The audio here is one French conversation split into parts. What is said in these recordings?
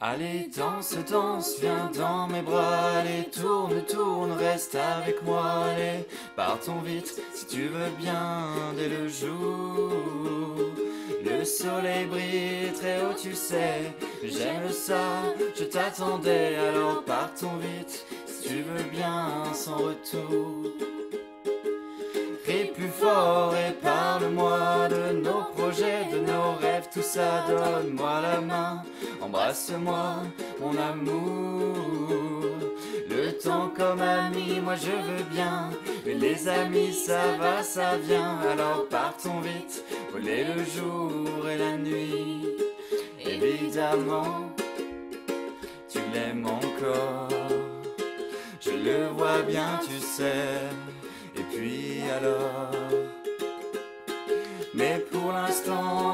Allez, danse, danse, viens dans mes bras, allez, tourne, tourne, reste avec moi, allez, partons vite, si tu veux bien, dès le jour. Le soleil brille très haut, tu sais, j'aime ça, je t'attendais, alors partons vite, si tu veux bien, sans retour. Crie plus fort et parle-moi de nos projets, de nos rêves, tout ça, donne-moi la main, embrasse-moi, mon amour. Le temps comme ami, moi je veux bien, mais les amis, ça va, ça vient, alors partons vite, voler le jour et la nuit. Évidemment, tu l'aimes encore, je le vois bien, tu sais. Et puis alors? Mais pour l'instant,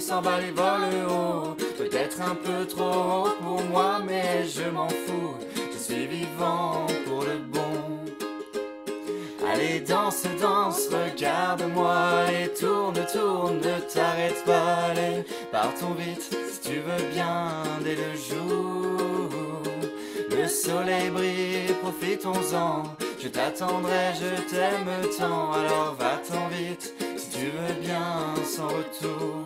s'emballe et vole haut, peut-être un peu trop haut pour moi, mais je m'en fous, je suis vivant pour le bon. Allez, danse, danse, regarde-moi, allez, tourne, tourne, ne t'arrête pas, allez, partons vite, si tu veux bien, dès le jour. Le soleil brille, profitons-en, je t'attendrai, je t'aime tant, alors va-t'en vite, si tu veux bien, sans retour.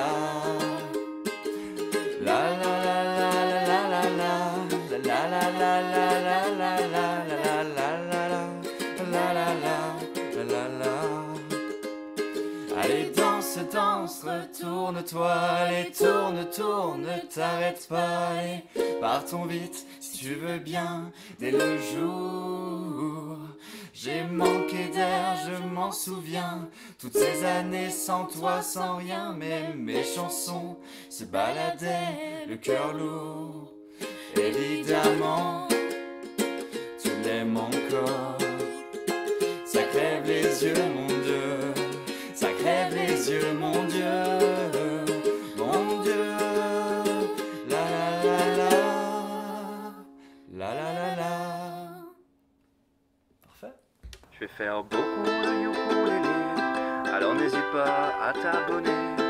Allez danse, danse, retourne-toi, allez tourne, tourne, ne t'arrête pas, partons vite si tu veux bien, dès le jour. J'ai manqué d'air, je m'en souviens, toutes ces années sans toi, sans rien, mais mes chansons se baladaient, le cœur lourd. Évidemment, tu l'aimes encore. Vais faire beaucoup de ukulélé, alors n'hésite pas à t'abonner.